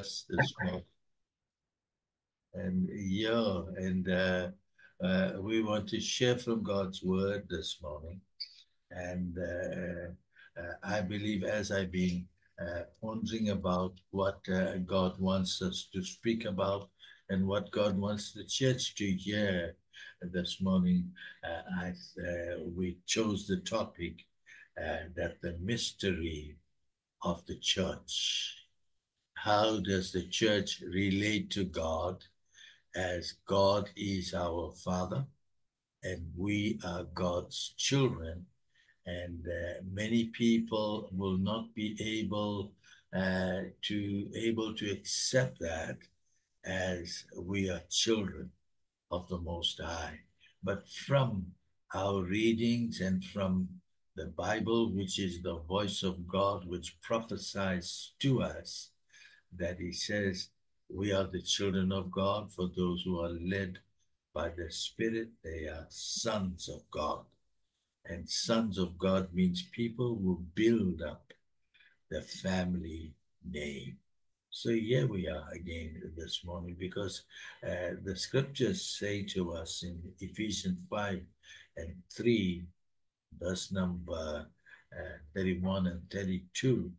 us this morning. And yeah, and uh, uh, we want to share from God's word this morning. And uh, uh I believe as I've been uh, pondering about what uh, God wants us to speak about and what God wants the church to hear this morning, I, we chose the topic that the mystery of the church. How does the church relate to God as God is our Father and we are God's children? And uh, many people will not be able uh, to able to accept that as we are children of the Most High. But from our readings and from the Bible, which is the voice of God, which prophesies to us that He says, We are the children of God. For those who are led by the Spirit, they are sons of God. And sons of God means people who build up the family name. So here we are again this morning because uh, the scriptures say to us in Ephesians 5 and 3 verse number uh, 31 and 32,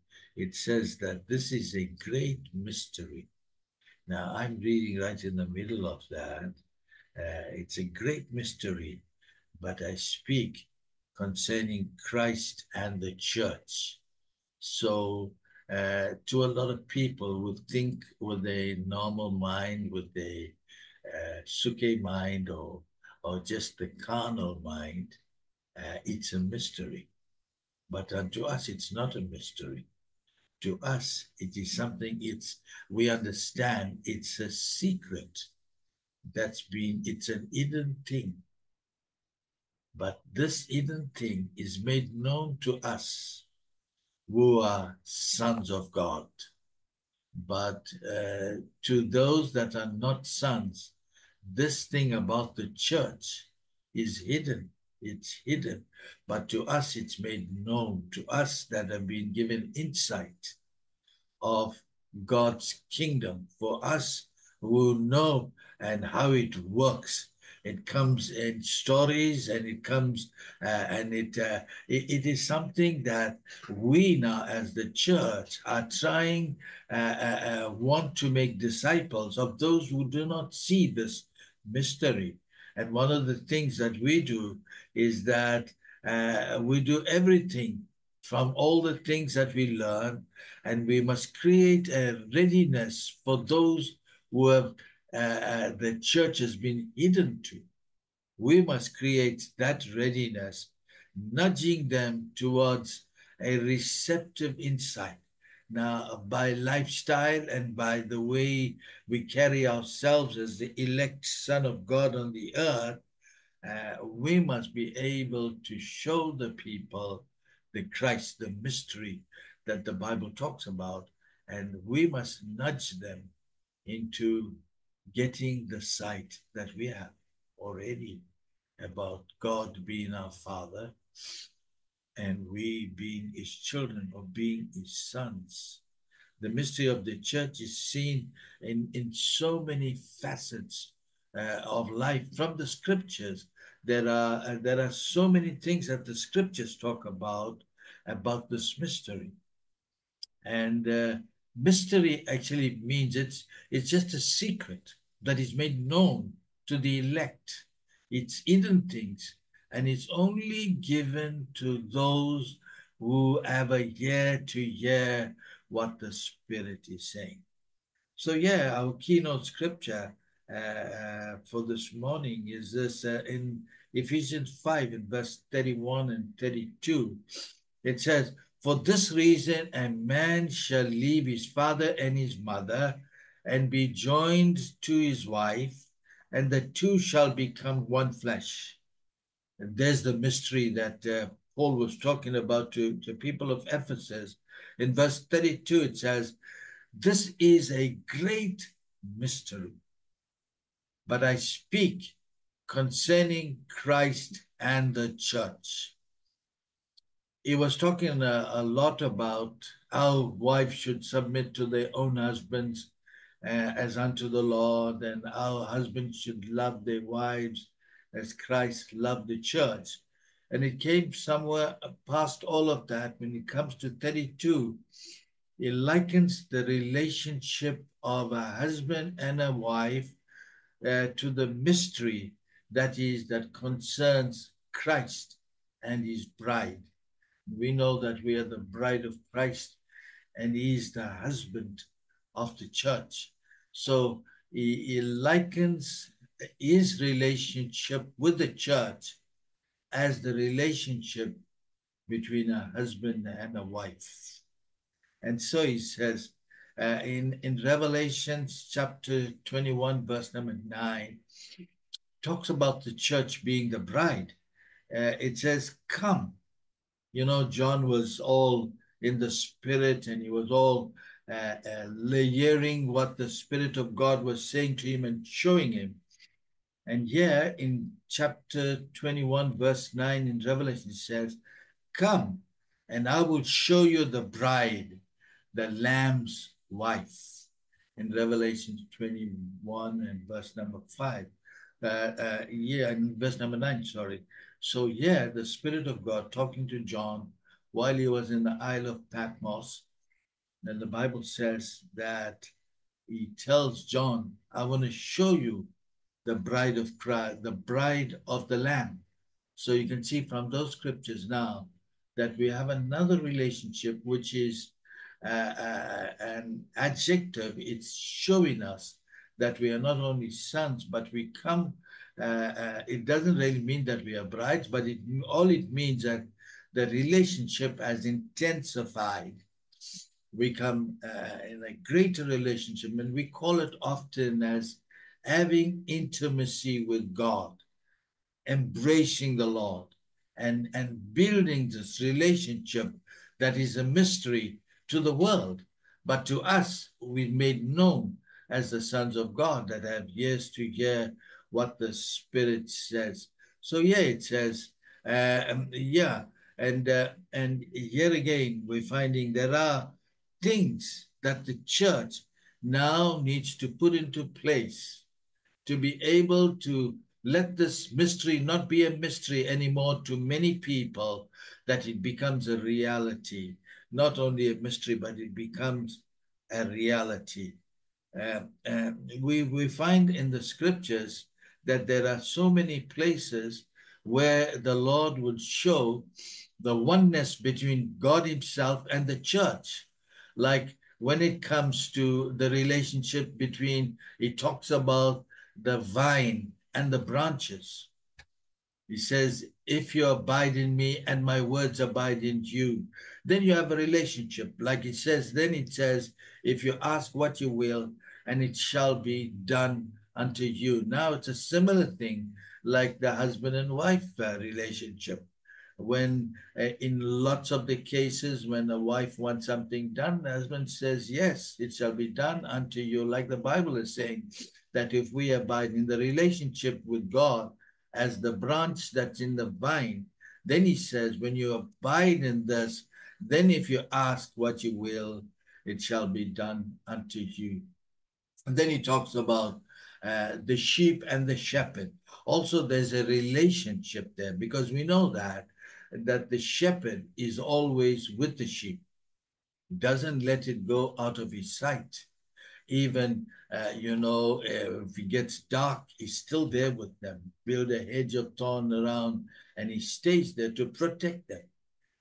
it says that this is a great mystery. Now, I'm reading right in the middle of that. Uh, it's a great mystery, but I speak concerning Christ and the church. So, uh, to a lot of people who think with a normal mind, with a uh, suke mind, or or just the carnal mind, uh, it's a mystery. But unto us, it's not a mystery. To us, it is something it's we understand it's a secret that's been it's an hidden thing. But this hidden thing is made known to us who are sons of God. But uh, to those that are not sons, this thing about the church is hidden it's hidden, but to us it's made known, to us that have been given insight of God's kingdom, for us who know and how it works. It comes in stories and it comes uh, and it, uh, it, it is something that we now as the church are trying uh, uh, uh want to make disciples of those who do not see this mystery and one of the things that we do is that uh, we do everything from all the things that we learn, and we must create a readiness for those who have uh, uh, the church has been hidden to. We must create that readiness, nudging them towards a receptive insight now, by lifestyle and by the way we carry ourselves as the elect Son of God on the earth, uh, we must be able to show the people the Christ, the mystery that the Bible talks about, and we must nudge them into getting the sight that we have already about God being our Father and we being his children or being his sons. The mystery of the church is seen in, in so many facets uh, of life from the scriptures. There are, uh, there are so many things that the scriptures talk about, about this mystery. And uh, mystery actually means it's, it's just a secret that is made known to the elect. It's hidden things and it's only given to those who have a ear to hear what the Spirit is saying. So, yeah, our keynote scripture uh, uh, for this morning is this uh, in Ephesians 5, in verse 31 and 32. It says, For this reason, a man shall leave his father and his mother and be joined to his wife, and the two shall become one flesh. And there's the mystery that uh, Paul was talking about to the people of Ephesus. In verse 32, it says, This is a great mystery, but I speak concerning Christ and the church. He was talking a, a lot about how wives should submit to their own husbands uh, as unto the Lord, and how husbands should love their wives as Christ loved the church. And it came somewhere past all of that when it comes to 32. It likens the relationship of a husband and a wife uh, to the mystery that is that concerns Christ and his bride. We know that we are the bride of Christ and he is the husband of the church. So he, he likens his relationship with the church as the relationship between a husband and a wife. And so he says uh, in, in Revelation chapter 21, verse number 9, talks about the church being the bride. Uh, it says, Come. You know, John was all in the spirit and he was all uh, uh, layering what the Spirit of God was saying to him and showing him. And here in chapter 21, verse 9 in Revelation, it says, Come, and I will show you the bride, the Lamb's wife. In Revelation 21 and verse number 5. Uh, uh, yeah, and verse number 9, sorry. So, yeah, the Spirit of God talking to John while he was in the Isle of Patmos. And the Bible says that he tells John, I want to show you the bride of Christ, the bride of the Lamb. So you can see from those scriptures now that we have another relationship, which is an adjective. It's showing us that we are not only sons, but we come. Uh, uh it doesn't really mean that we are brides, but it all it means that the relationship has intensified. We come uh, in a greater relationship, and we call it often as having intimacy with God, embracing the Lord, and, and building this relationship that is a mystery to the world. But to us, we've made known as the sons of God that have ears to hear what the Spirit says. So, yeah, it says, uh, um, yeah, and, uh, and here again, we're finding there are things that the church now needs to put into place to be able to let this mystery not be a mystery anymore to many people, that it becomes a reality. Not only a mystery, but it becomes a reality. Uh, uh, we, we find in the scriptures that there are so many places where the Lord would show the oneness between God Himself and the church. Like when it comes to the relationship between, He talks about the vine and the branches. He says, if you abide in me and my words abide in you, then you have a relationship. Like it says, then it says, if you ask what you will, and it shall be done unto you. Now it's a similar thing like the husband and wife uh, relationship when uh, in lots of the cases when a wife wants something done the husband says yes it shall be done unto you like the bible is saying that if we abide in the relationship with god as the branch that's in the vine then he says when you abide in this then if you ask what you will it shall be done unto you and then he talks about uh, the sheep and the shepherd also there's a relationship there because we know that that the shepherd is always with the sheep, doesn't let it go out of his sight. Even, uh, you know, if it gets dark, he's still there with them, build a hedge of thorn around, and he stays there to protect them.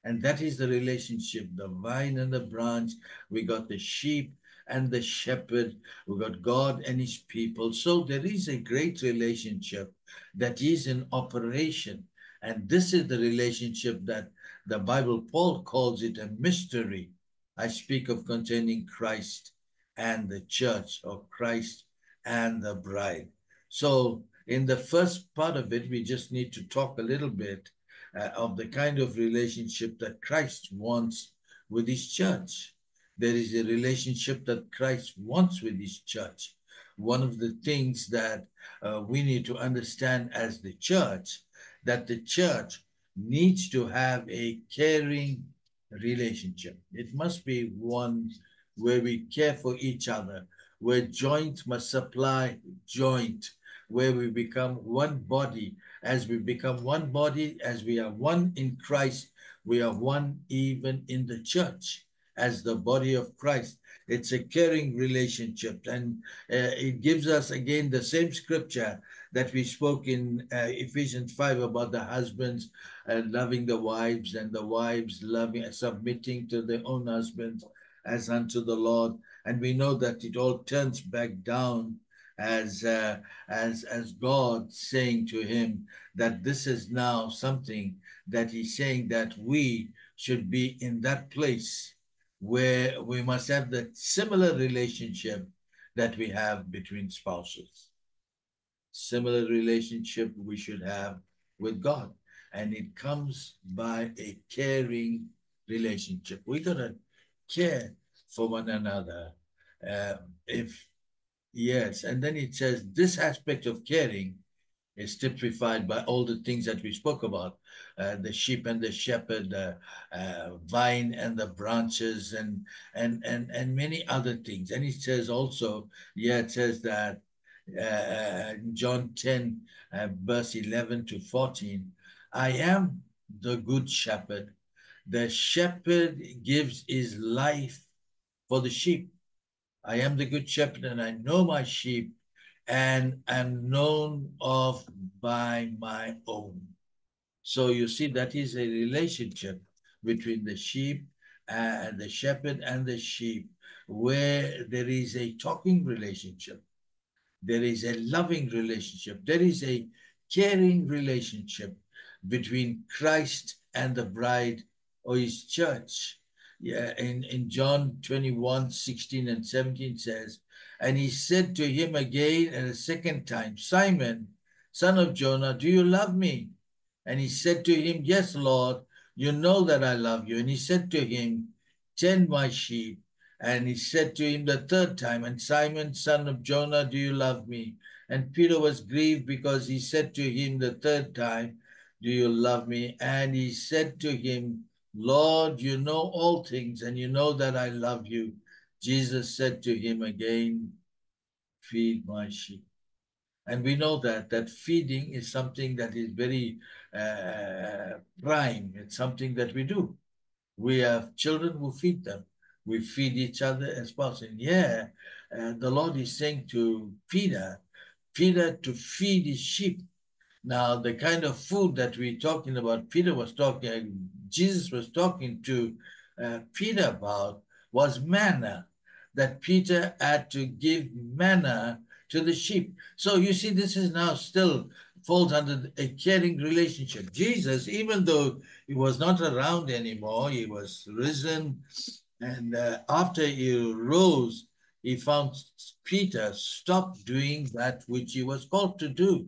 And that is the relationship the vine and the branch. We got the sheep and the shepherd. We got God and his people. So there is a great relationship that is in operation and this is the relationship that the Bible, Paul calls it a mystery. I speak of containing Christ and the church, or Christ and the bride. So, in the first part of it, we just need to talk a little bit uh, of the kind of relationship that Christ wants with his church. There is a relationship that Christ wants with his church. One of the things that uh, we need to understand as the church that the church needs to have a caring relationship. It must be one where we care for each other, where joint must supply joint, where we become one body. As we become one body, as we are one in Christ, we are one even in the church as the body of Christ. It's a caring relationship. And uh, it gives us again the same scripture that we spoke in uh, Ephesians 5 about the husbands uh, loving the wives and the wives loving, submitting to their own husbands as unto the Lord. And we know that it all turns back down as uh, as as God saying to him that this is now something that he's saying that we should be in that place where we must have the similar relationship that we have between spouses. Similar relationship we should have with God. And it comes by a caring relationship. We gotta care for one another. Uh, if yes, and then it says this aspect of caring is typified by all the things that we spoke about uh, the sheep and the shepherd, the uh, vine and the branches, and, and, and, and many other things. And it says also, yeah, it says that uh, John 10, uh, verse 11 to 14, I am the good shepherd. The shepherd gives his life for the sheep. I am the good shepherd and I know my sheep and am known of by my own. So you see, that is a relationship between the sheep and the shepherd and the sheep, where there is a talking relationship, there is a loving relationship, there is a caring relationship between Christ and the bride or his church. Yeah, in, in John 21, 16 and 17 says, And he said to him again and a second time, Simon, son of Jonah, do you love me? And he said to him, Yes, Lord, you know that I love you. And he said to him, Tend my sheep. And he said to him the third time, And Simon, son of Jonah, do you love me? And Peter was grieved because he said to him the third time, Do you love me? And he said to him, Lord, you know all things, and you know that I love you. Jesus said to him again, Feed my sheep. And we know that that feeding is something that is very uh, prime. It's something that we do. We have children who feed them. We feed each other as possible. And yeah, uh, the Lord is saying to Peter, Peter to feed his sheep. Now, the kind of food that we're talking about, Peter was talking, Jesus was talking to uh, Peter about was manna, that Peter had to give manna to the sheep. So you see, this is now still falls under a caring relationship. Jesus, even though he was not around anymore, he was risen, and uh, after he rose, he found Peter stopped doing that which he was called to do.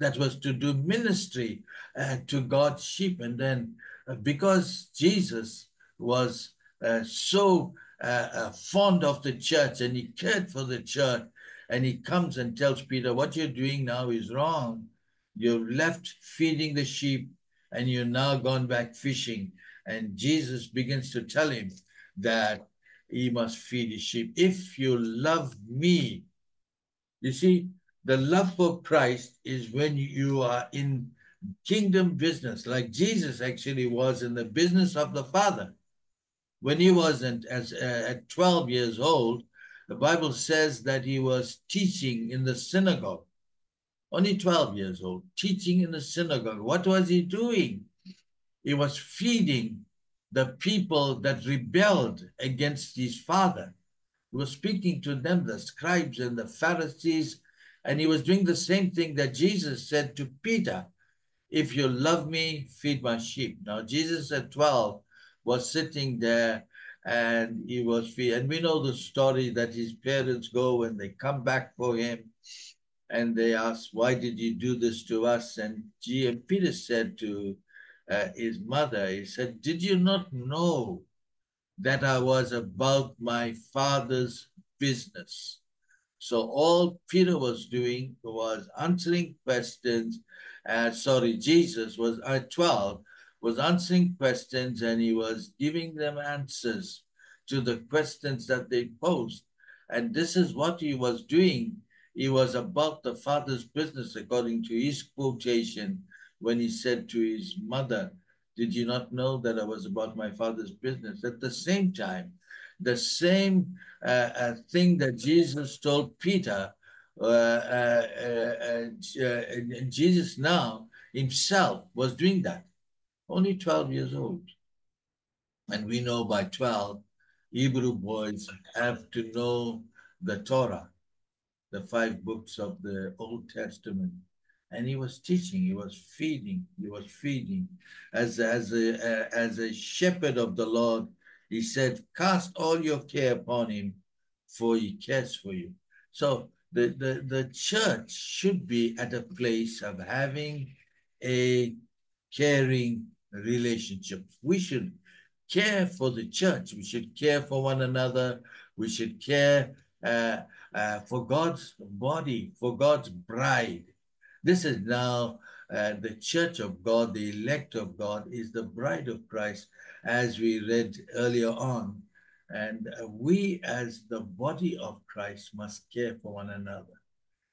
That was to do ministry uh, to God's sheep. And then uh, because Jesus was uh, so uh, uh, fond of the church and he cared for the church, and he comes and tells Peter, What you're doing now is wrong. You've left feeding the sheep and you're now gone back fishing. And Jesus begins to tell him that he must feed his sheep. If you love me, you see, the love for Christ is when you are in kingdom business, like Jesus actually was in the business of the Father. When he wasn't as uh, at 12 years old, the Bible says that he was teaching in the synagogue, only 12 years old, teaching in the synagogue. What was he doing? He was feeding the people that rebelled against his father. He was speaking to them, the scribes and the Pharisees, and he was doing the same thing that Jesus said to Peter If you love me, feed my sheep. Now, Jesus at 12 was sitting there and he was free. And we know the story that his parents go and they come back for him and they ask, Why did you do this to us? And. M. Peter said to uh, his mother, He said, Did you not know that I was about my father's business? So all Peter was doing was answering questions. Uh, sorry, Jesus was at 12 was answering questions and he was giving them answers to the questions that they posed. And this is what he was doing. He was about the father's business, according to his quotation, when he said to his mother, Did you not know that I was about my father's business? At the same time, the same uh, uh, thing that Jesus told Peter, uh, Jesus now himself was doing that, only 12 years old. And we know by 12, Hebrew boys have to know the Torah, the five books of the Old Testament. And he was teaching, he was feeding, he was feeding. As, as, a, as a shepherd of the Lord, he said, Cast all your care upon him, for he cares for you. So the, the, the church should be at a place of having a caring relationship. We should care for the church. We should care for one another. We should care uh, uh, for God's body, for God's bride. This is now uh, the church of God, the elect of God, is the bride of Christ, as we read earlier on. And uh, we, as the body of Christ, must care for one another.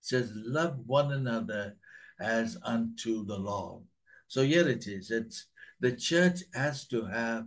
It says, Love one another as unto the Lord. So here it is. It's the church has to have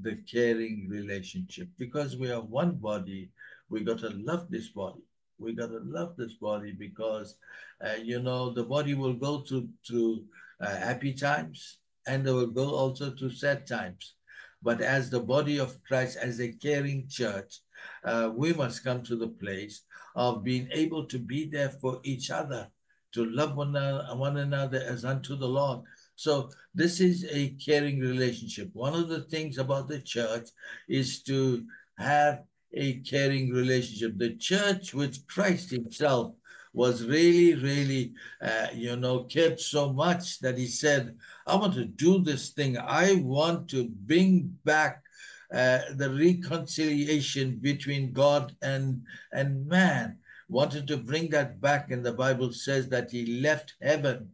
the caring relationship because we are one body. We got to love this body. We got to love this body because, uh, you know, the body will go through through uh, happy times and it will go also to sad times. But as the body of Christ, as a caring church, uh, we must come to the place of being able to be there for each other, to love one one another as unto the Lord. So this is a caring relationship. One of the things about the church is to have a caring relationship. The church with Christ himself was really, really, uh, you know, cared so much that he said, I want to do this thing. I want to bring back uh, the reconciliation between God and, and man. Wanted to bring that back, and the Bible says that he left heaven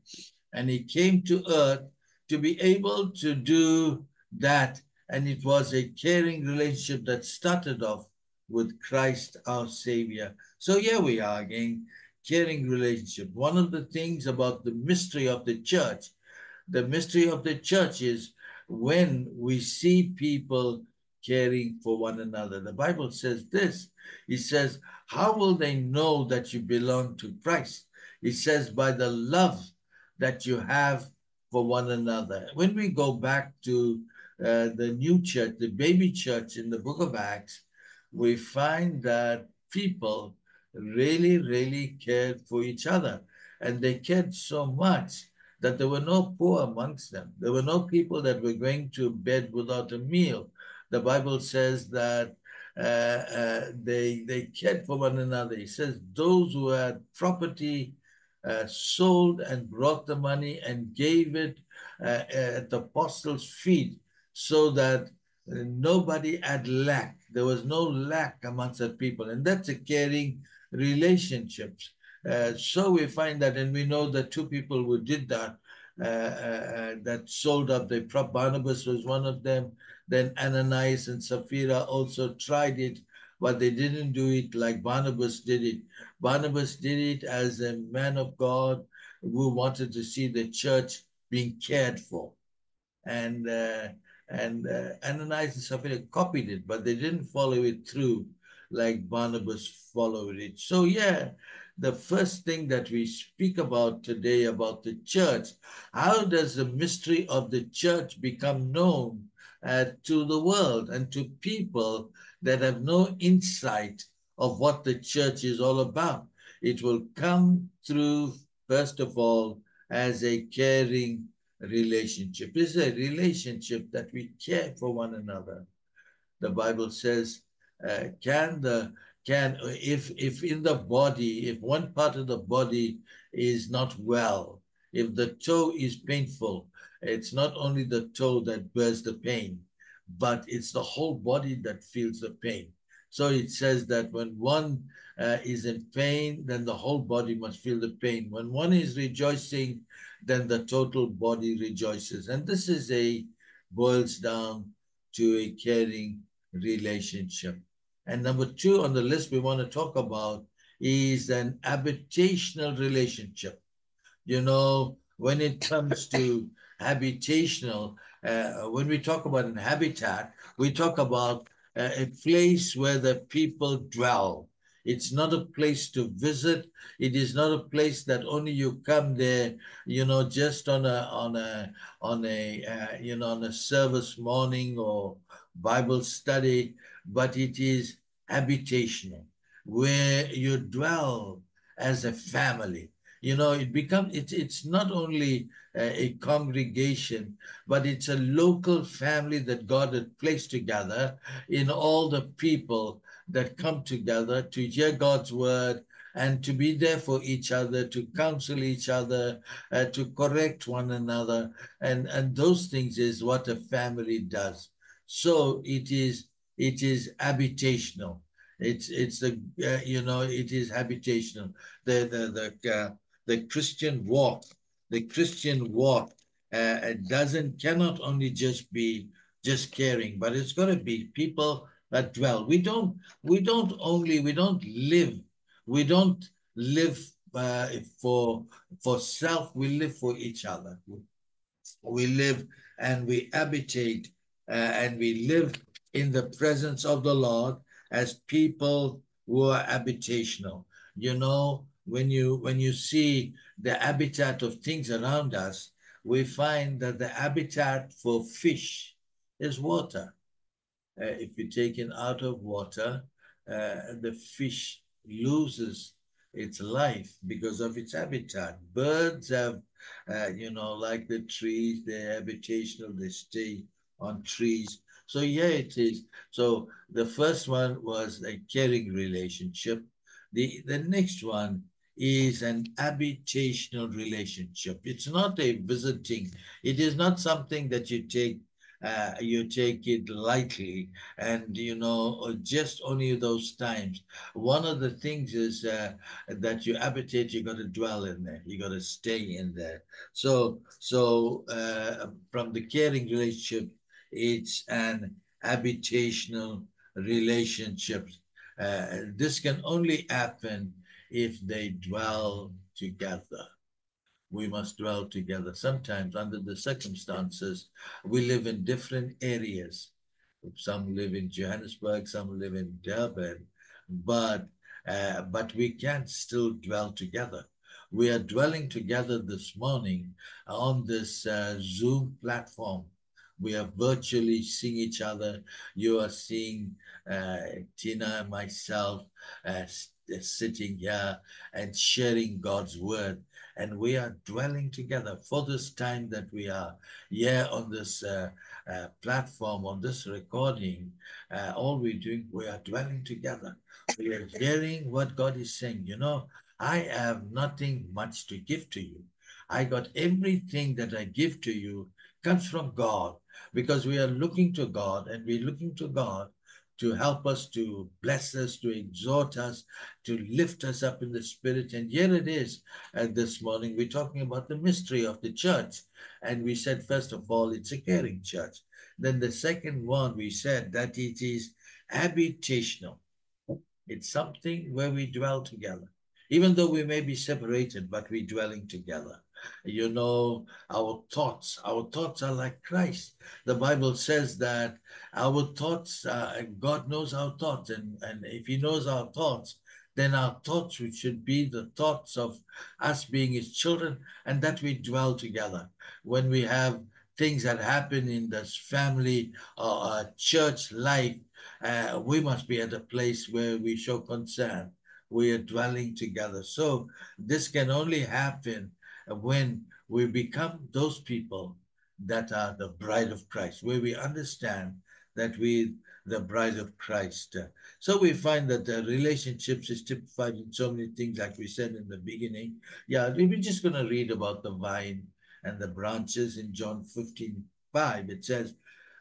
and he came to earth to be able to do that. And it was a caring relationship that started off with Christ our Savior. So here we are again, caring relationship. One of the things about the mystery of the church, the mystery of the church is when we see people caring for one another. The Bible says this. It says, How will they know that you belong to Christ? It says, By the love that you have for one another. When we go back to uh, the new church, the baby church in the book of Acts, we find that people really, really cared for each other. And they cared so much that there were no poor amongst them. There were no people that were going to bed without a meal. The Bible says that uh, uh, they, they cared for one another. It says those who had property uh, sold and brought the money and gave it uh, at the apostles' feet so that uh, nobody had lack. There was no lack amongst the people. And that's a caring relationships. Uh, so we find that, and we know that two people who did that, uh, uh, that sold up the prop. Barnabas was one of them. Then Ananias and Sapphira also tried it, but they didn't do it like Barnabas did it. Barnabas did it as a man of God who wanted to see the church being cared for. And uh, and uh, Ananias and Sapphira copied it, but they didn't follow it through like Barnabas followed it. So yeah, the first thing that we speak about today about the church, how does the mystery of the church become known uh, to the world and to people that have no insight of what the church is all about. It will come through, first of all, as a caring relationship. It's a relationship that we care for one another. The Bible says, uh, can the can if if in the body if one part of the body is not well if the toe is painful it's not only the toe that bears the pain but it's the whole body that feels the pain so it says that when one uh, is in pain, then the whole body must feel the pain. When one is rejoicing, then the total body rejoices. And this is a boils down to a caring relationship. And number two on the list we want to talk about is an habitational relationship. You know, when it comes to habitational, uh, when we talk about an habitat, we talk about uh, a place where the people dwell. It's not a place to visit. It is not a place that only you come there, you know, just on a on a on a uh, you know on a service morning or Bible study, but it is habitational, where you dwell as a family. You know, it becomes it's it's not only a, a congregation, but it's a local family that God had placed together in all the people that come together to hear God's word and to be there for each other, to counsel each other, uh, to correct one another. And, and those things is what a family does. So it is it is habitational. It's it's the uh, you know it is habitational. The the the uh, the Christian walk, the Christian walk uh, doesn't cannot only just be just caring, but it's got to be people that dwell. We don't we don't only we don't live we don't live uh, for for self. We live for each other. We live and we habitate uh, and we live in the presence of the Lord as people who are habitational. You know, when you when you see the habitat of things around us, we find that the habitat for fish is water. Uh, if you take it out of water, uh, the fish loses its life because of its habitat. Birds have, uh, you know, like the trees, they're habitational, they stay on trees. So yeah, it is. So the first one was a caring relationship. The, the next one is an habitational relationship. It's not a visiting. It is not something that you take uh, you take it lightly and you know just only those times one of the things is uh, that you habitate you got to dwell in there you got to stay in there so so uh, from the caring relationship it's an habitational relationship. Uh, this can only happen if they dwell together. We must dwell together. Sometimes, under the circumstances, we live in different areas. Some live in Johannesburg, some live in Durban, but uh, but we can still dwell together. We are dwelling together this morning on this uh, Zoom platform we are virtually seeing each other. You are seeing uh, Tina and myself uh, sitting here and sharing God's word. And we are dwelling together for this time that we are here on this uh, uh, platform, on this recording. Uh, all we're doing, we are dwelling together. We are hearing what God is saying. You know, I have nothing much to give to you. I got everything that I give to you comes from God because we are looking to God and we're looking to God to help us, to bless us, to exhort us, to lift us up in the spirit. And here it is uh, this morning. We're talking about the mystery of the church. And we said, first of all, it's a caring church. Then the second one, we said that it is habitational. It's something where we dwell together. Even though we may be separated, but we're dwelling together. You know, our thoughts, our thoughts are like Christ. The Bible says that our thoughts, uh, God knows our thoughts. And, and if He knows our thoughts, then our thoughts which should be the thoughts of us being His children and that we dwell together. When we have things that happen in this family or uh, church life, uh, we must be at a place where we show concern. We are dwelling together. So this can only happen when we become those people that are the bride of Christ, where we understand that we the bride of Christ. So we find that the relationships is typified in so many things, like we said in the beginning. Yeah, we're just going to read about the vine and the branches in John 15, 5. It says,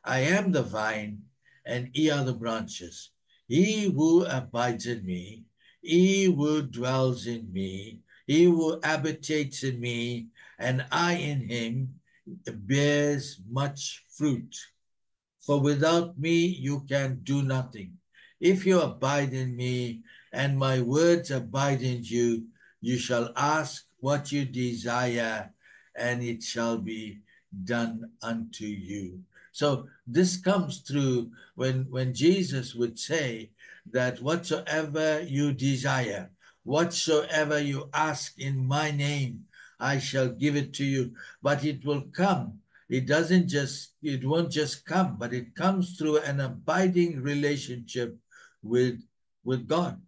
I am the vine, and ye are the branches. He who abides in me, he who dwells in me, he who habitates in me, and I in him, bears much fruit. For without me, you can do nothing. If you abide in me and my words abide in you, you shall ask what you desire and it shall be done unto you. So this comes through when, when Jesus would say that whatsoever you desire, whatsoever you ask in my name, I shall give it to you. But it will come. It doesn't just, it won't just come, but it comes through an abiding relationship with, with God.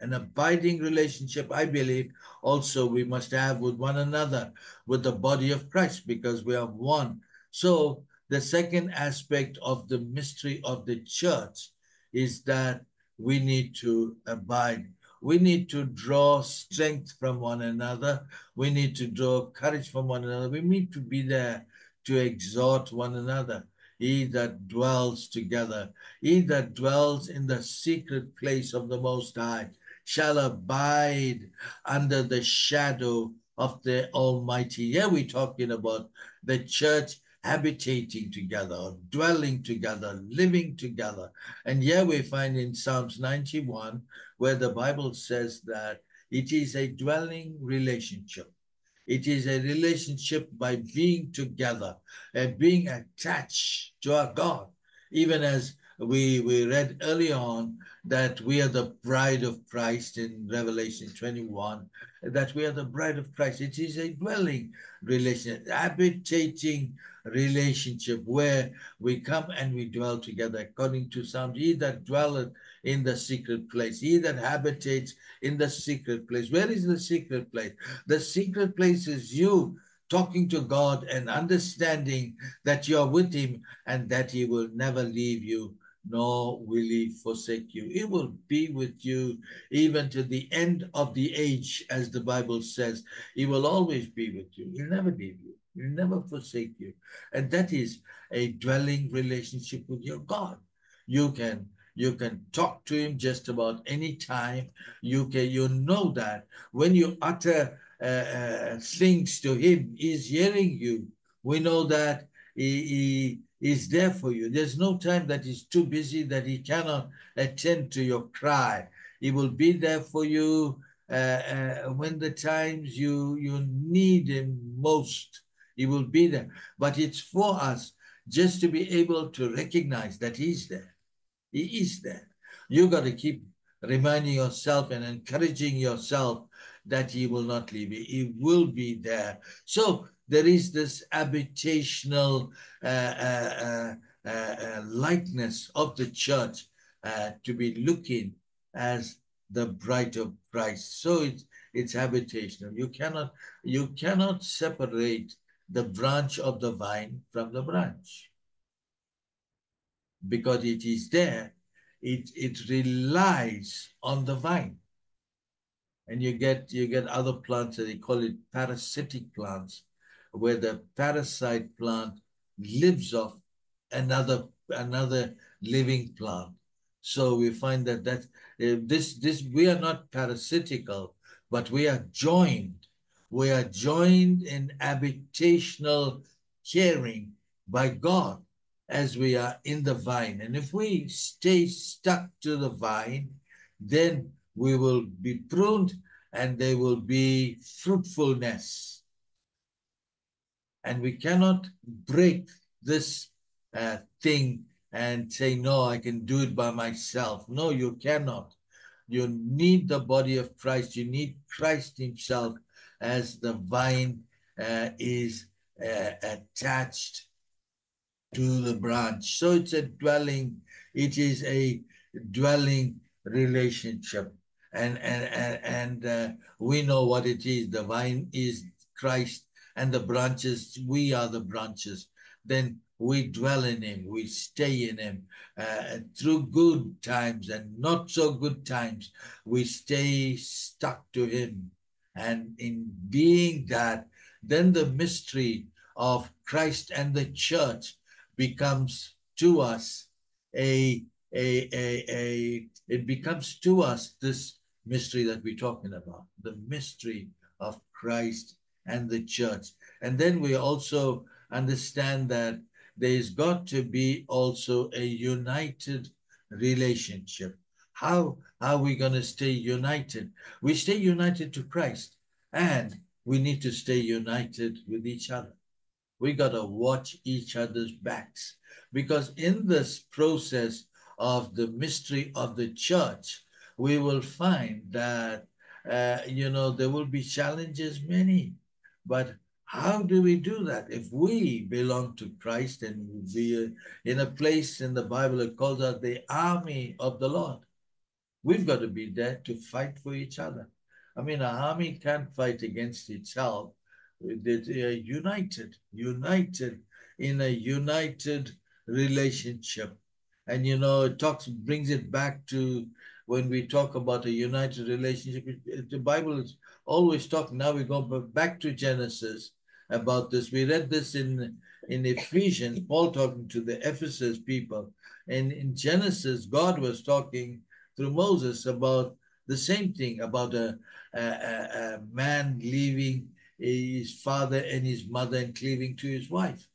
An abiding relationship, I believe, also we must have with one another, with the body of Christ, because we are one. So the second aspect of the mystery of the church is that we need to abide. We need to draw strength from one another. We need to draw courage from one another. We need to be there to exhort one another. He that dwells together, he that dwells in the secret place of the Most High, shall abide under the shadow of the Almighty. Here we're talking about the church habitating together, or dwelling together, living together. And here we find in Psalms 91, where the Bible says that it is a dwelling relationship. It is a relationship by being together and being attached to our God, even as we, we read early on that we are the bride of Christ in Revelation 21, that we are the bride of Christ. It is a dwelling relationship, habitating relationship where we come and we dwell together according to Psalms. He that dwelleth in the secret place, he that habitates in the secret place. Where is the secret place? The secret place is you talking to God and understanding that you're with him and that he will never leave you nor will he forsake you. He will be with you even to the end of the age, as the Bible says. He will always be with you. He'll never leave you. He'll never forsake you. And that is a dwelling relationship with your God. You can you can talk to him just about any time. You can you know that when you utter uh, uh, things to him, he's hearing you. We know that he, he is there for you. There's no time that he's too busy that he cannot attend to your cry. He will be there for you uh, uh, when the times you you need him most. He will be there. But it's for us just to be able to recognize that He's there. He is there. You got to keep reminding yourself and encouraging yourself that He will not leave you. He will be there. So there is this habitational uh, uh, uh, uh likeness of the church uh, to be looking as the bride of Christ. So it's it's habitational. You cannot you cannot separate the branch of the vine from the branch. Because it is there, it, it relies on the vine. And you get you get other plants that they call it parasitic plants, where the parasite plant lives off another another living plant. So we find that that uh, this this we are not parasitical, but we are joined we are joined in habitational caring by God as we are in the vine. And if we stay stuck to the vine, then we will be pruned and there will be fruitfulness. And we cannot break this uh, thing and say, no, I can do it by myself. No, you cannot. You need the body of Christ. You need Christ himself as the vine uh, is uh, attached to the branch. So it's a dwelling, it is a dwelling relationship. And, and, and, and uh, we know what it is. The vine is Christ and the branches, we are the branches. Then we dwell in him, we stay in him uh, through good times and not so good times. We stay stuck to him and in being that, then the mystery of Christ and the church becomes to us a, a, a, a it becomes to us this mystery that we're talking about, the mystery of Christ and the church. And then we also understand that there's got to be also a united relationship. How, are we going to stay united? We stay united to Christ and we need to stay united with each other. We got to watch each other's backs because in this process of the mystery of the church, we will find that, uh, you know, there will be challenges many, but how do we do that? If we belong to Christ and we are in a place in the Bible that calls us the army of the Lord, we've got to be there to fight for each other. I mean, an army can't fight against itself. They are united, united in a united relationship. And you know, it talks brings it back to when we talk about a united relationship. The Bible is always talking. Now we go back to Genesis about this. We read this in in Ephesians, Paul talking to the Ephesus people. And in Genesis, God was talking through Moses about the same thing about a, a, a, man leaving his father and his mother and cleaving to his wife.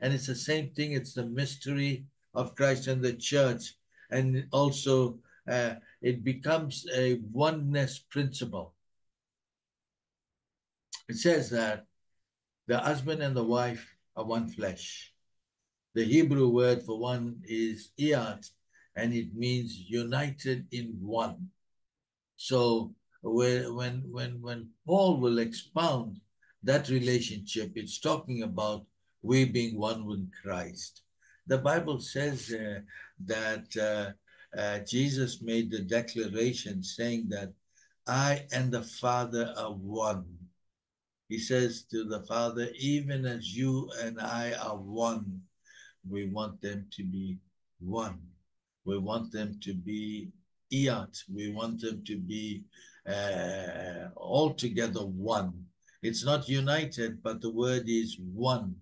And it's the same thing. It's the mystery of Christ and the church. And also, uh, it becomes a oneness principle. It says that the husband and the wife are one flesh. The Hebrew word for one is echad, and it means united in one. So when, when, when, Paul will expound that relationship, it's talking about we being one with Christ. The Bible says uh, that uh, uh, Jesus made the declaration saying that I and the Father are one. He says to the Father, even as you and I are one, we want them to be one. We want them to be echad. We want them to be uh, altogether one. It's not united, but the word is one.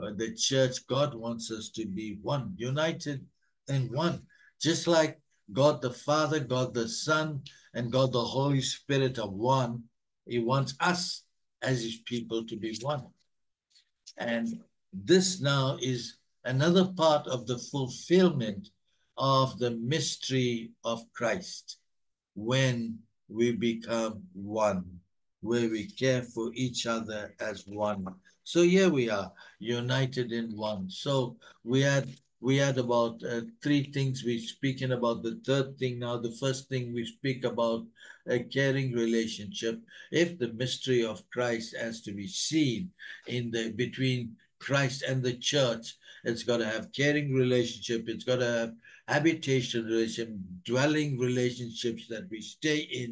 Uh, the church, God wants us to be one, united and one. Just like God the Father, God the Son, and God the Holy Spirit are one, He wants us as his people to be one. And this now is another part of the fulfillment of the mystery of Christ when we become one, where we care for each other as one. So here we are, united in one. So we had we had about uh, three things we're speaking about. The third thing now, the first thing we speak about a caring relationship. If the mystery of Christ has to be seen in the between Christ and the church, it's got to have caring relationship. It's got to have habitation relationship, dwelling relationships that we stay in,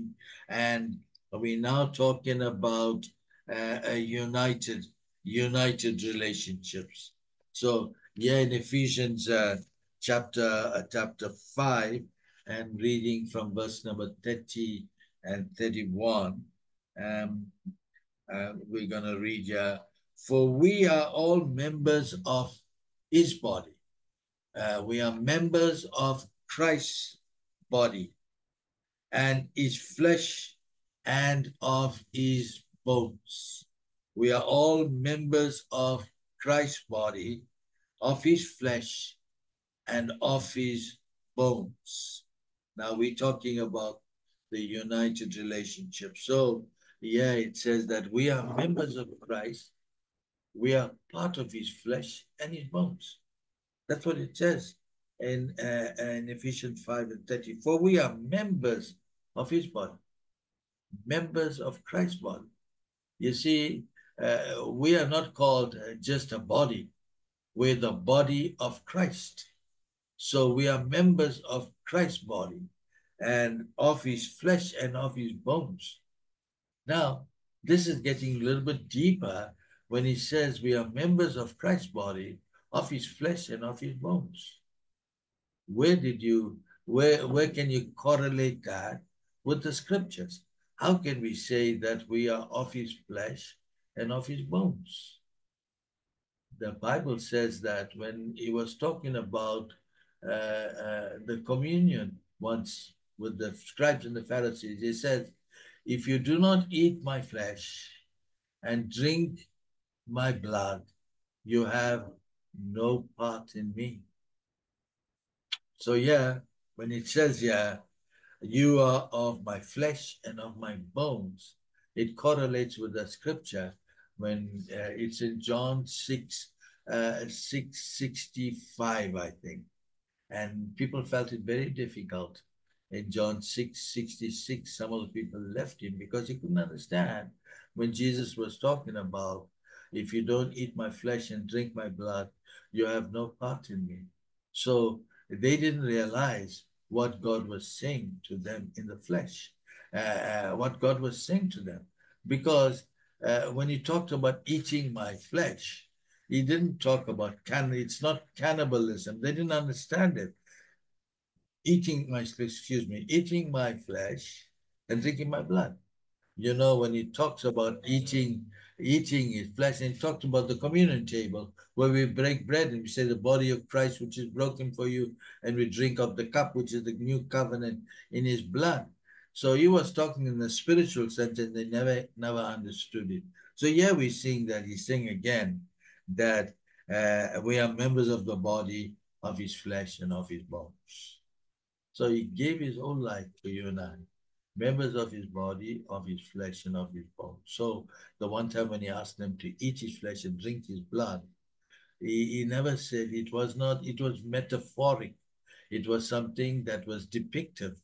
and we're now talking about uh, a united, united relationships. So yeah, in Ephesians uh, chapter uh, chapter five, and reading from verse number thirty and thirty-one, um, uh, we're gonna read here. For we are all members of His body. Uh, we are members of Christ's body, and His flesh, and of His bones. We are all members of Christ's body of his flesh and of his bones. Now we're talking about the united relationship. So, yeah, it says that we are members of Christ. We are part of his flesh and his bones. That's what it says in, uh, in Ephesians 5 and 30. For we are members of his body, members of Christ's body. You see, uh, we are not called uh, just a body, we're the body of Christ. So we are members of Christ's body and of his flesh and of his bones. Now, this is getting a little bit deeper when he says we are members of Christ's body, of his flesh and of his bones. Where did you, where, where can you correlate that with the scriptures? How can we say that we are of his flesh and of his bones? the Bible says that when he was talking about uh, uh, the communion once with the scribes and the Pharisees, he said, If you do not eat my flesh and drink my blood, you have no part in me. So, yeah, when it says, yeah, you are of my flesh and of my bones, it correlates with the scripture when uh, it's in John 6, uh, 665, I think. And people felt it very difficult. In John 6, 66, some of the people left him because he couldn't understand when Jesus was talking about, if you don't eat my flesh and drink my blood, you have no part in me. So they didn't realize what God was saying to them in the flesh, uh, uh, what God was saying to them. Because uh, when he talked about eating my flesh, he didn't talk about can. It's not cannibalism. They didn't understand it. Eating my excuse me, eating my flesh and drinking my blood. You know, when he talks about eating eating his flesh, and he talked about the communion table where we break bread and we say the body of Christ which is broken for you, and we drink of the cup which is the new covenant in his blood. So he was talking in the spiritual sense, and they never never understood it. So yeah, we're seeing that he's saying again that uh, we are members of the body of his flesh and of his bones. So he gave his own life for you and I members of his body, of his flesh, and of his bones. So the one time when he asked them to eat his flesh and drink his blood, he, he never said it was not, it was metaphoric. It was something that was depictive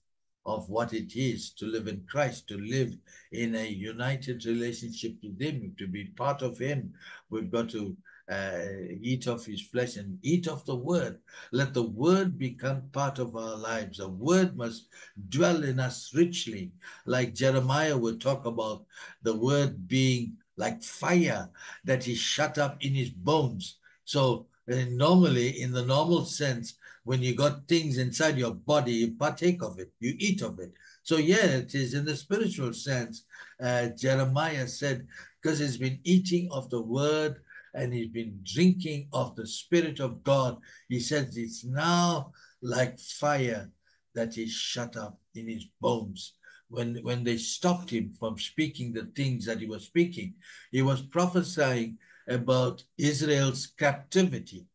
of what it is to live in Christ, to live in a united relationship with Him, to be part of Him. We've got to uh, eat of his flesh and eat of the word. Let the word become part of our lives. The word must dwell in us richly. Like Jeremiah would talk about the word being like fire that is shut up in his bones. So uh, normally, in the normal sense, when you got things inside your body, you partake of it, you eat of it. So yeah, it is in the spiritual sense. Uh, Jeremiah said, because he's been eating of the word and he's been drinking of the Spirit of God. He says it's now like fire that is shut up in his bones. When, when they stopped him from speaking the things that he was speaking, he was prophesying about Israel's captivity.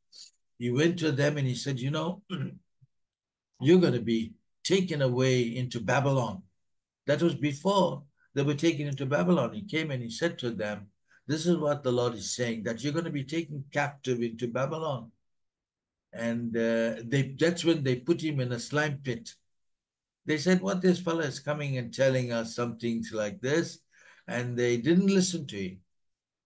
He went to them and he said, You know, you're going to be taken away into Babylon. That was before they were taken into Babylon. He came and he said to them, this is what the Lord is saying that you're going to be taken captive into Babylon. And uh, they that's when they put him in a slime pit. They said, What this fellow is coming and telling us some things like this. And they didn't listen to him.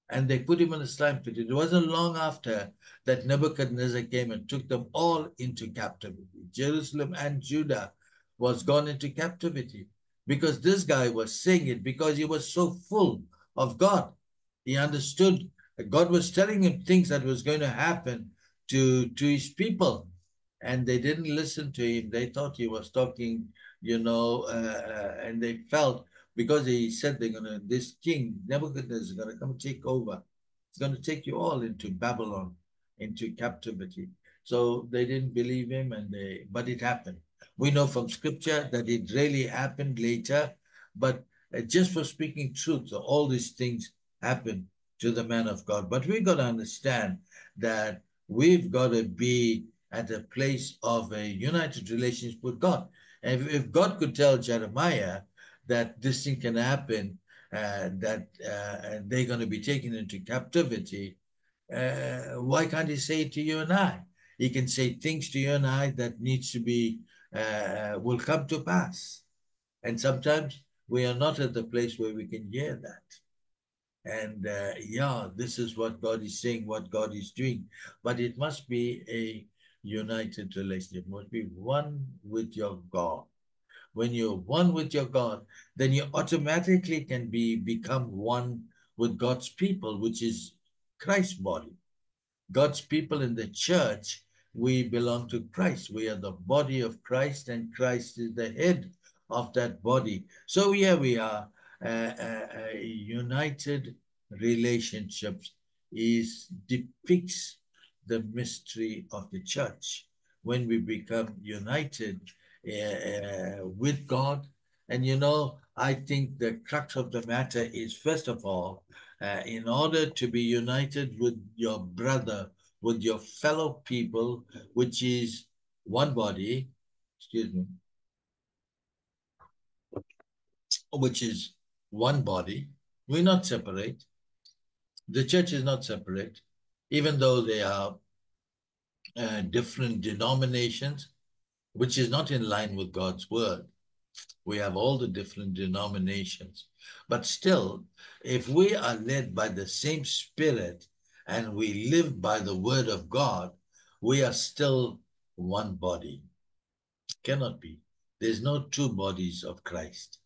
And they put him in a slime pit. It wasn't long after that Nebuchadnezzar came and took them all into captivity. Jerusalem and Judah was gone into captivity because this guy was saying it because he was so full of God. He understood God was telling him things that was going to happen to, to his people. And they didn't listen to him. They thought he was talking, you know, uh, uh and they felt because he said they're going to, this king, Nebuchadnezzar, is going to come take over. It's going to take you all into Babylon, into captivity. So they didn't believe him, and they, but it happened. We know from scripture that it really happened later, but uh, just for speaking truth, all these things happen to the man of God. But we've got to understand that we've got to be at a place of a united relationship with God. And if, God could tell Jeremiah that this thing can happen, uh, that uh, they're going to be taken into captivity, uh, why can't he say it to you and I? He can say things to you and I that needs to be, uh, will come to pass. And sometimes we are not at the place where we can hear that. And uh, yeah, this is what God is saying, what God is doing. But it must be a united relationship, it must be one with your God. When you're one with your God, then you automatically can be become one with God's people, which is Christ's body. God's people in the church, we belong to Christ. We are the body of Christ, and Christ is the head of that body. So here we are united relationships is depicts the mystery of the church when we become united uh, with God. And you know, I think the crux of the matter is first of all, uh, in order to be united with your brother, with your fellow people, which is one body, excuse me, which is one body. We're not separate. The church is not separate, even though they are uh, different denominations, which is not in line with God's word. We have all the different denominations. But still, if we are led by the same spirit and we live by the word of God, we are still one body. Cannot be. There's no two bodies of Christ.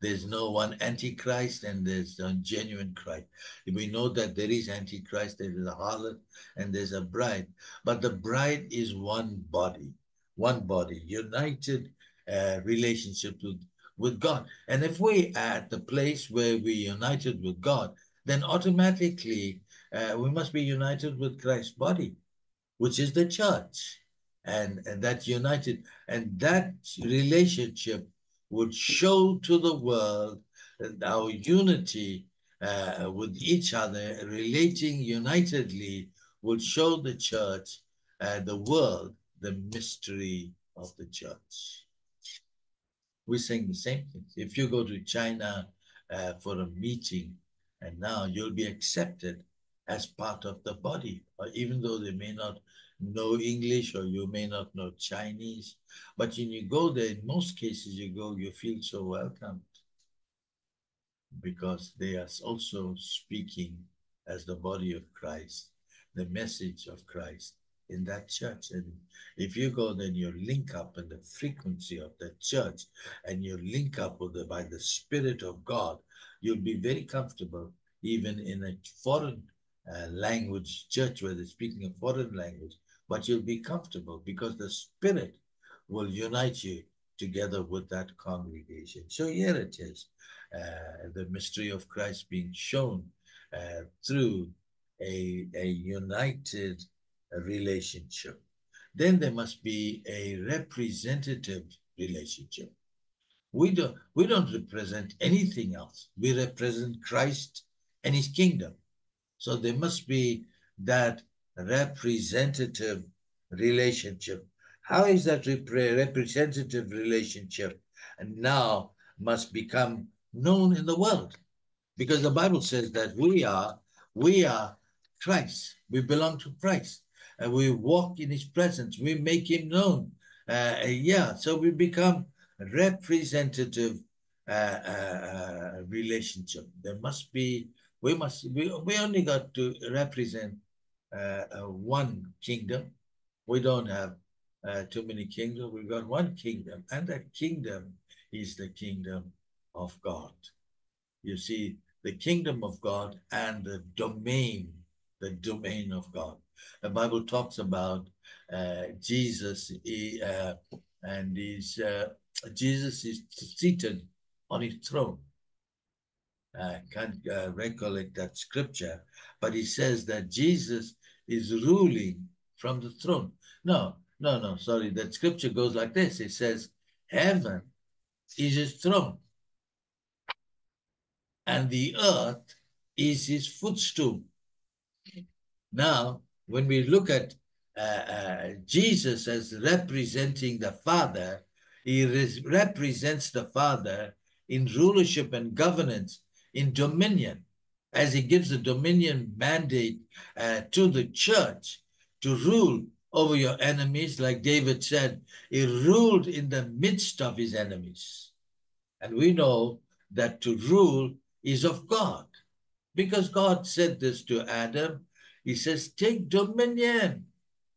There's no one antichrist and there's a genuine Christ. We know that there is antichrist, there is a harlot, and there's a bride. But the bride is one body, one body, united uh, relationship with, with God. And if we are at the place where we united with God, then automatically uh, we must be united with Christ's body, which is the church. And, and that's united. And that relationship would show to the world our unity uh, with each other, relating unitedly, would show the church, uh, the world, the mystery of the church. We're saying the same thing. If you go to China uh, for a meeting, and now you'll be accepted as part of the body, or even though they may not know English or you may not know Chinese. But when you go there, in most cases you go, you feel so welcomed because they are also speaking as the body of Christ, the message of Christ in that church. And if you go, then you link up in the frequency of the church and you link up with the, by the Spirit of God, you'll be very comfortable even in a foreign uh, language church where they're speaking a foreign language but you'll be comfortable because the Spirit will unite you together with that congregation. So here it is, uh, the mystery of Christ being shown uh, through a, a united relationship. Then there must be a representative relationship. We don't, we don't represent anything else. We represent Christ and his kingdom. So there must be that representative relationship. How is that representative relationship and now must become known in the world? Because the Bible says that we are, we are Christ. We belong to Christ. And we walk in his presence. We make him known. Uh, yeah, so we become representative uh, uh, relationship. There must be, we must, we, we only got to represent uh, uh, one kingdom. We don't have uh, too many kingdoms. We've got one kingdom, and that kingdom is the kingdom of God. You see, the kingdom of God and the domain, the domain of God. The Bible talks about uh, Jesus he, uh, and he's, uh, Jesus is seated on his throne. I can't recollect that scripture, but he says that Jesus is ruling from the throne. No, no, no, sorry. That scripture goes like this it says, Heaven is his throne, and the earth is his footstool. Now, when we look at uh, uh, Jesus as representing the Father, he represents the Father in rulership and governance, in dominion as he gives the dominion mandate uh, to the church to rule over your enemies, like David said, he ruled in the midst of his enemies. And we know that to rule is of God, because God said this to Adam. He says, Take dominion.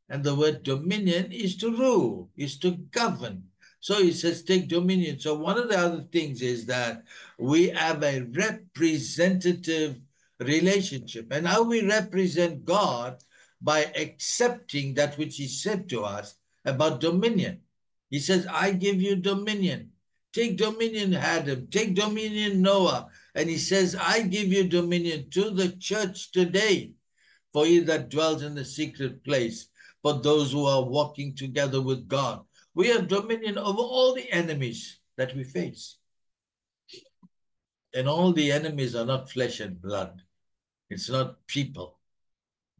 And the word dominion is to rule, is to govern. So he says, take dominion. So one of the other things is that we have a representative relationship. And how we represent God by accepting that which he said to us about dominion. He says, I give you dominion. Take dominion, Adam. Take dominion, Noah. And he says, I give you dominion to the church today for he that dwells in the secret place, for those who are walking together with God. We have dominion over all the enemies that we face. And all the enemies are not flesh and blood. It's not people.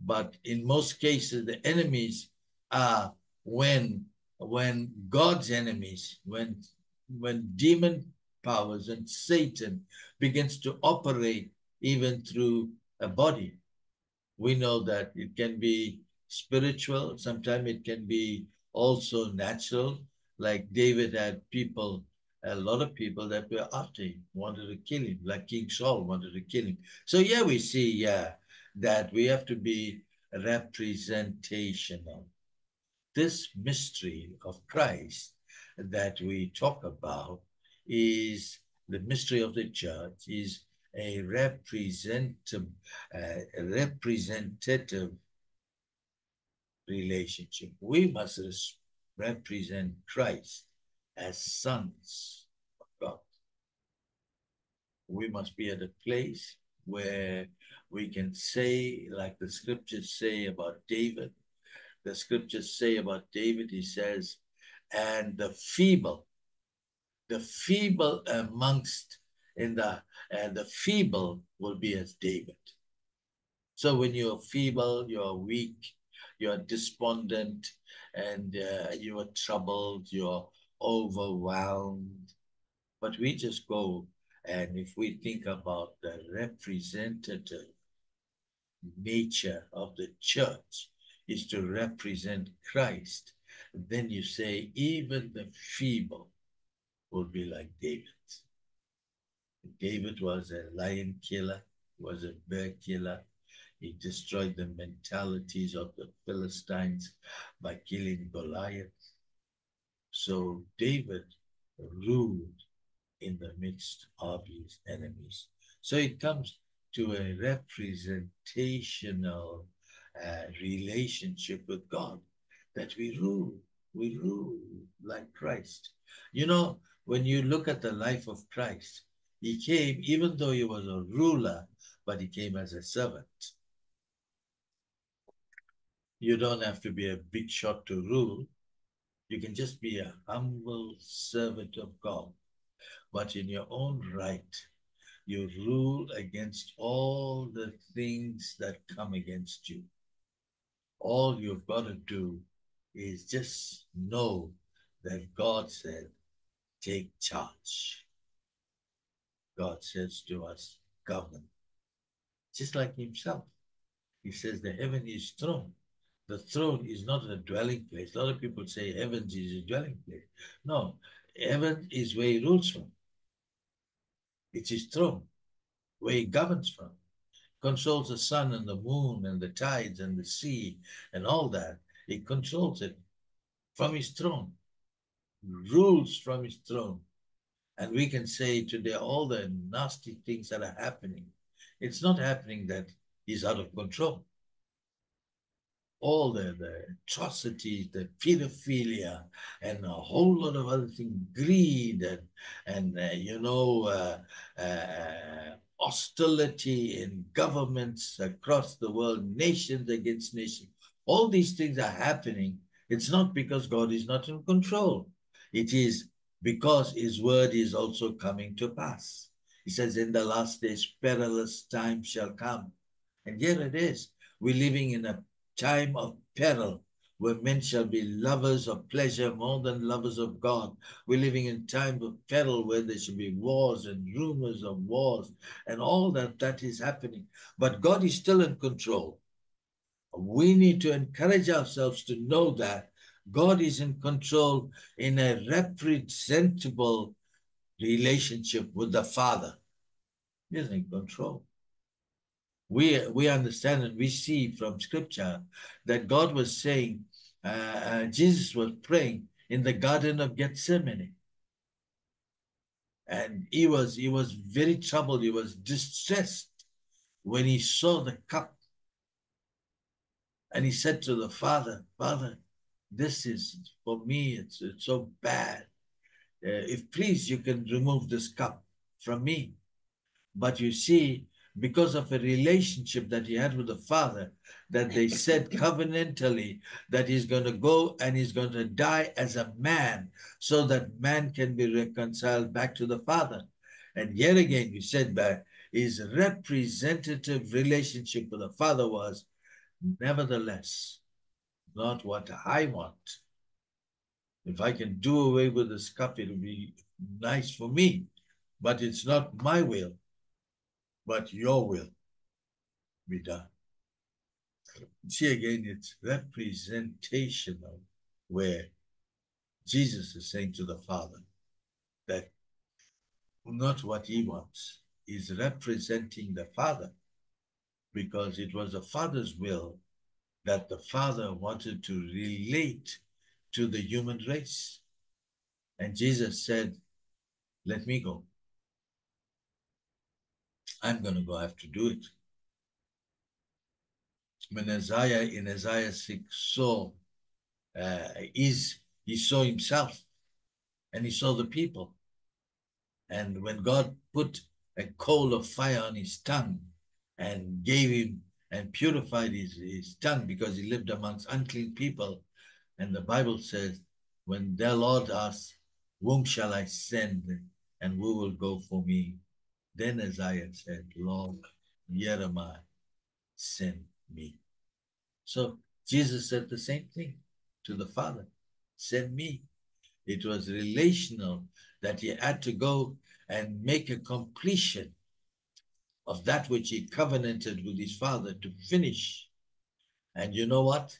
But in most cases, the enemies are when when God's enemies, when when demon powers and Satan begins to operate even through a body. We know that it can be spiritual, sometimes it can be also natural. Like David had people, a lot of people that were after him, wanted to kill him, like King Saul wanted to kill him. So yeah, we see, yeah, that we have to be representational. This mystery of Christ that we talk about is the mystery of the church is a representative, uh, representative relationship. We must represent Christ as sons of God. We must be at a place where we can say, like the scriptures say about David, the scriptures say about David, he says, and the feeble, the feeble amongst in the and the feeble will be as David. So when you're feeble, you're weak, you're despondent, and uh, you are troubled, you're overwhelmed. But we just go, and if we think about the representative nature of the church is to represent Christ, then you say even the feeble will be like David. David was a lion killer, was a bear killer. He destroyed the mentalities of the Philistines by killing Goliath. So David ruled in the midst of his enemies. So it comes to a representational uh, relationship with God that we rule. We rule like Christ. You know, when you look at the life of Christ, he came, even though he was a ruler, but he came as a servant. You don't have to be a big shot to rule. You can just be a humble servant of God. But in your own right, you rule against all the things that come against you. All you've got to do is just know that God said, take charge. God says to us, govern. Just like himself. He says the heaven is throne. The throne is not a dwelling place. A lot of people say heaven is a dwelling place. No, heaven is where he rules from. It's his throne, where he governs from. Controls the sun and the moon and the tides and the sea and all that. He controls it from his throne, rules from his throne. And we can say today all the nasty things that are happening, it's not happening that he's out of control. All the, the atrocities, the pedophilia, and a whole lot of other things, greed, and, and uh, you know, uh, uh, hostility in governments across the world, nations against nations. All these things are happening. It's not because God is not in control. It is because his word is also coming to pass. He says, in the last days, perilous times shall come. And here it is. We're living in a time of peril where men shall be lovers of pleasure more than lovers of God. We're living in time of peril where there should be wars and rumors of wars and all that that is happening. But God is still in control. We need to encourage ourselves to know that God is in control in a representable relationship with the Father. He's in control. We, we understand and we see from scripture that God was saying, uh, uh, Jesus was praying in the Garden of Gethsemane. And he was, he was very troubled. He was distressed when he saw the cup. And he said to the Father, Father, this is for me it's, it's so bad uh, if please you can remove this cup from me but you see because of a relationship that he had with the father that they said covenantally that he's going to go and he's going to die as a man so that man can be reconciled back to the father and yet again you said back his representative relationship with the Father was, nevertheless, not what I want. If I can do away with this cup, it'll be nice for me. But it's not my will, but your will be done. See again, it's representational where Jesus is saying to the Father that not what he wants, is representing the Father because it was the Father's will that the Father wanted to relate to the human race. And Jesus said, Let me go. I'm going to go. I have to do it. When Isaiah in Isaiah 6 saw, uh, is, he saw himself and he saw the people. And when God put a coal of fire on his tongue and gave him and purified his, his tongue because he lived amongst unclean people, and the Bible says, when their Lord asks, Whom shall I send? And who will go for me? Then Isaiah said, Lord, here am I, send me. So Jesus said the same thing to the Father send me. It was relational that he had to go and make a completion of that which he covenanted with his Father to finish. And you know what?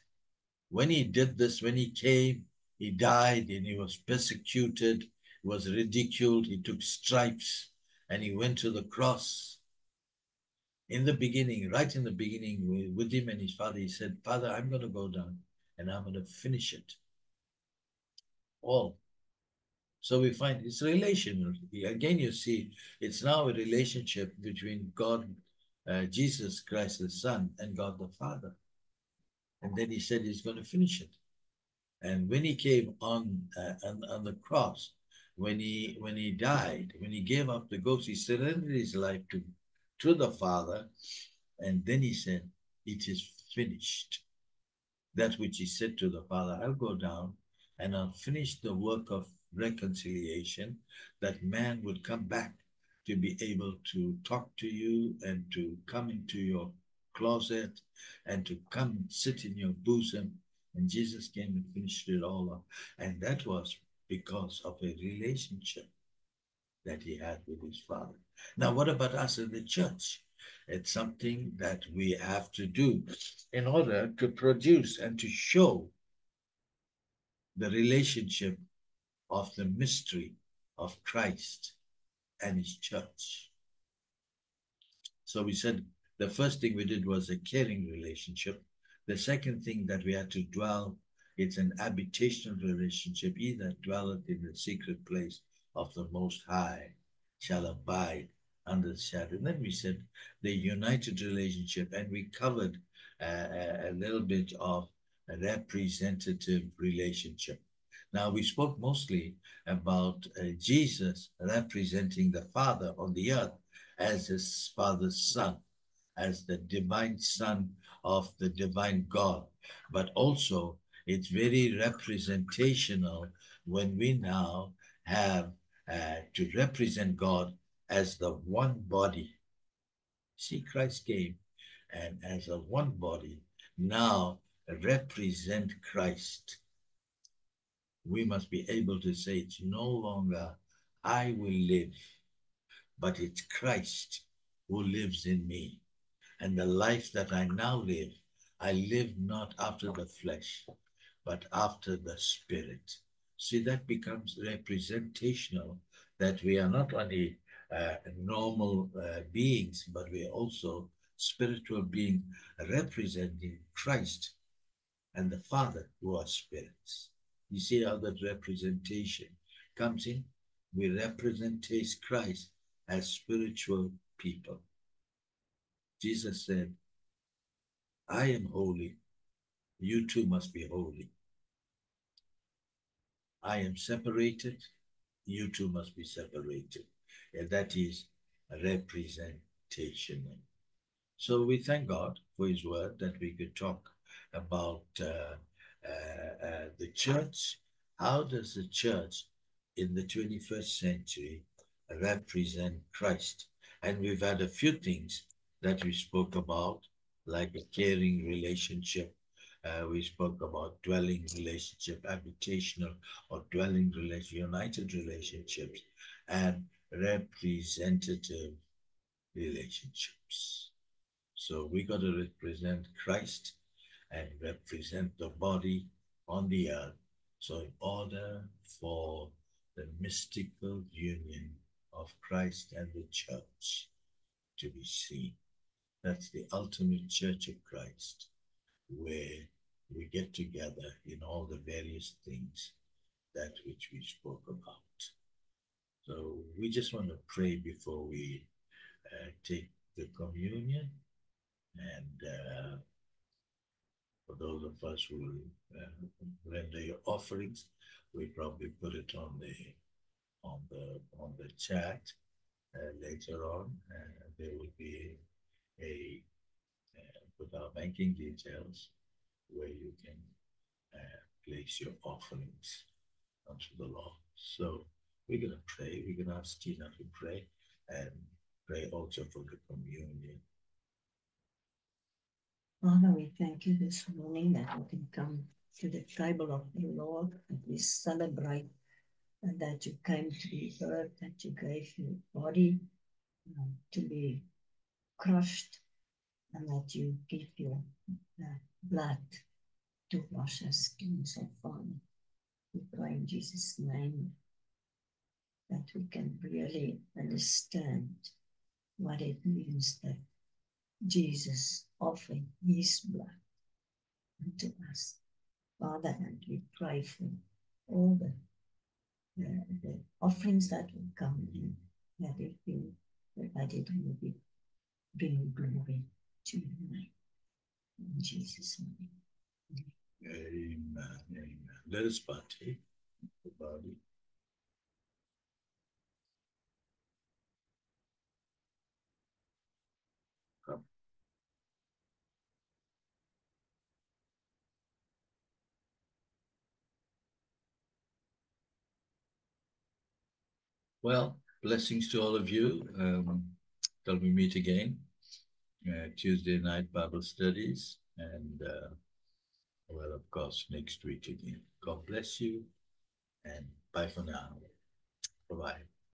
When he did this, when he came, he died and he was persecuted, was ridiculed, he took stripes, and he went to the cross. In the beginning, right in the beginning, with him and his father, he said, Father, I'm going to go down and I'm going to finish it. All. So we find it's relational. Again, you see, it's now a relationship between God, uh, Jesus Christ, the Son, and God the Father. And then he said he's going to finish it. And when he came on, uh, on, on the cross, when he when he died, when he gave up the ghost, he surrendered his life to, to the Father. And then he said, It is finished. That which he said to the Father, I'll go down and I'll finish the work of reconciliation, that man would come back to be able to talk to you and to come into your closet and to come sit in your bosom. And Jesus came and finished it all up. And that was because of a relationship that he had with his father. Now, what about us in the church? It's something that we have to do in order to produce and to show the relationship of the mystery of Christ and his church. So we said the first thing we did was a caring relationship. The second thing that we had to dwell, it's an habitational relationship. He that dwelleth in the secret place of the Most High shall abide under the shadow. And then we said the united relationship, and we covered uh, a little bit of a representative relationship. Now, we spoke mostly about uh, Jesus representing the Father on the earth as his Father's Son as the divine Son of the divine God, but also it's very representational when we now have uh, to represent God as the one body. See, Christ came and as a one body now represent Christ. We must be able to say it's no longer I will live, but it's Christ who lives in me. And the life that I now live, I live not after the flesh, but after the spirit. See, that becomes representational that we are not only uh, normal uh, beings, but we are also spiritual beings representing Christ and the Father who are spirits. You see how that representation comes in? We represent Christ as spiritual people. Jesus said, I am holy. You too must be holy. I am separated. You too must be separated. And that is representation. So we thank God for His word that we could talk about uh, uh, uh, the church. How does the church in the 21st century represent Christ? And we've had a few things that we spoke about, like a caring relationship. Uh, we spoke about dwelling relationship, habitational or dwelling relationship, united relationships, and representative relationships. So we got to represent Christ and represent the body on the earth. So in order for the mystical union of Christ and the church to be seen, that's the ultimate church of Christ, where we get together in all the various things that which we spoke about. So we just want to pray before we uh, take the communion. And uh, for those of us who uh, render your offerings, we probably put it on the on the on the chat uh, later on. there will be a with our banking details where you can uh, place your offerings unto the Lord. So we're going to pray. We're going to ask Tina to pray and pray also for the communion. Father, we thank you this morning that we can come to the table of the Lord and we celebrate and that you came to the earth, that you gave your body um, to be crushed, and that you give your uh, blood to wash us clean. So, Father, we pray in Jesus' name that we can really understand what it means that Jesus offered his blood unto us. Father, and we pray for all the, the, the offerings that will come in, that it will, that it will be bring glory to. In Jesus' name. Amen. Amen. Let us partake the body. Well, blessings to all of you. Um, till we meet again. Uh, Tuesday night Bible studies, and uh, well, of course, next week again. God bless you, and bye for now. Bye bye.